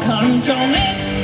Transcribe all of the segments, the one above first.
Come to me.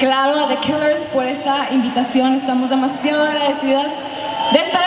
claro, a The Killers por esta invitación. Estamos demasiado agradecidas de estar